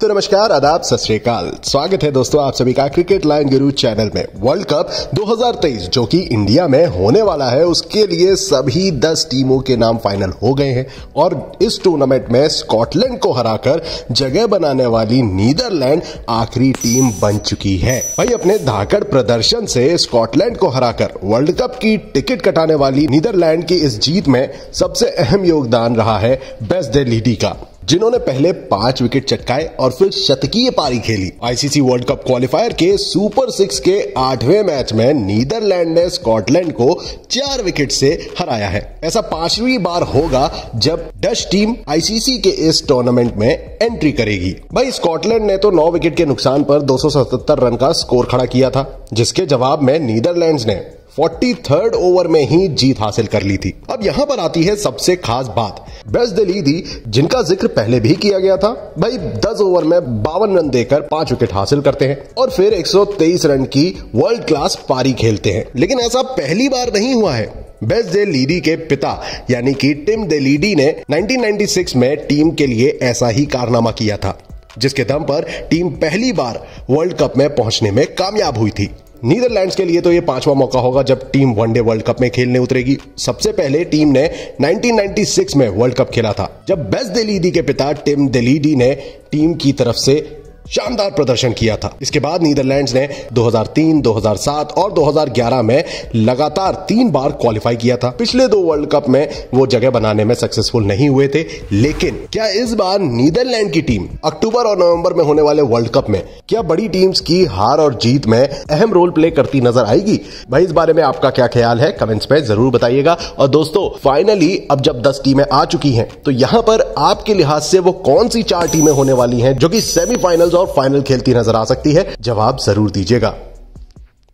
तो नमस्कार, आदाब, सत स्वागत है दोस्तों आप सभी का क्रिकेट लाइन गुरु चैनल में। वर्ल्ड कप 2023 जो कि इंडिया में होने वाला है, उसके लिए सभी 10 टीमों के नाम फाइनल हो गए हैं और इस टूर्नामेंट में स्कॉटलैंड को हराकर जगह बनाने वाली नीदरलैंड आखिरी टीम बन चुकी है। भाई अपने धाकड़ प्रदर्शन से स्कॉटलैंड को हराकर वर्ल्ड कप की टिकट कटाने वाली नीदरलैंड की इस जीत में सबसे अहम योगदान रहा है बेस्ट दे लीडी का। जिन्होंने पहले पाँच विकेट चटकाए और फिर शतकीय पारी खेली। आईसीसी वर्ल्ड कप क्वालिफायर के सुपर सिक्स के आठवें मैच में नीदरलैंड ने स्कॉटलैंड को चार विकेट से हराया है। ऐसा पांचवी बार होगा जब डच टीम आईसीसी के इस टूर्नामेंट में एंट्री करेगी। भाई, स्कॉटलैंड ने तो नौ विकेट के नुकसान पर 277 रन का स्कोर खड़ा किया था, जिसके जवाब में नीदरलैंड्स ने फोर्टी थर्ड ओवर में ही जीत हासिल कर ली थी। अब यहाँ पर आती है सबसे खास बात। बेस्ट दलीदी जिनका ज़िक्र पहले भी किया गया था, भाई 10 ओवर में बावन रन देकर पाँच विकेट हासिल करते हैं और फिर 123 रन की वर्ल्ड क्लास पारी खेलते हैं। लेकिन ऐसा पहली बार नहीं हुआ है। बेस्ट दे लीडी के पिता, यानी कि टिम दे लीडी ने 1996 में टीम के लिए ऐसा ही कारनामा किया था, जिसके दम पर टीम पहली बार वर्ल्ड कप में पहुँचने में कामयाब हुई थी। नीदरलैंड्स के लिए तो ये पांचवा मौका होगा जब टीम वनडे वर्ल्ड कप में खेलने उतरेगी। सबसे पहले टीम ने 1996 में वर्ल्ड कप खेला था। जब बेस्ट दिलीडी के पिता टिम दिलीडी ने टीम की तरफ़ से शानदार प्रदर्शन किया था। इसके बाद नीदरलैंड्स ने 2003, 2007 और 2011 में लगातार तीन बार क्वालिफाई किया था। पिछले दो वर्ल्ड कप में वो जगह बनाने में सक्सेसफुल नहीं हुए थे लेकिन क्या इस बार नीदरलैंड की टीम अक्टूबर और नवंबर में होने वाले वर्ल्ड कप में क्या बड़ी टीम्स की हार और जीत में अहम रोल प्ले करती नज़र आएगी? भाई इस बारे में आपका क्या ख्याल है? कमेंट्स में ज़रूर बताइएगा। और दोस्तों फाइनली अब जब दस टीमें आ चुकी हैं तो यहाँ पर आपके लिहाज से वो कौन सी चार टीमें होने वाली हैं जो कि सेमीफाइनल्स और फाइनल खेलती नज़र आ सकती है। जवाब ज़रूर दीजिएगा।